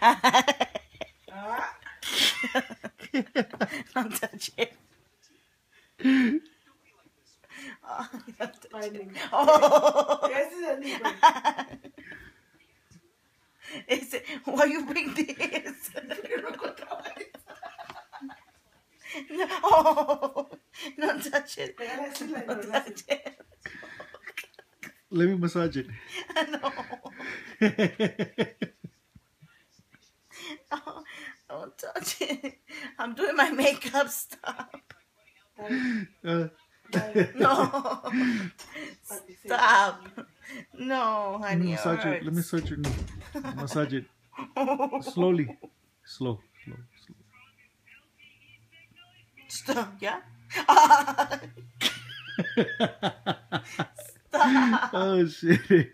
Ah, Don't touch it. Oh, don't touch it. Oh, Ese es el niño. Ese, why you bring this? No encontraba eso. No, oh, don't touch it. Don't touch it. Let me massage it. No. Don't touch it. I'm doing my makeup. Stop. Uh. No. Stop. No, honey. let me massage it. Let me massage your knee. Massage it slowly. Slow, slow, slow. Stop. Yeah. Stop. oh shit.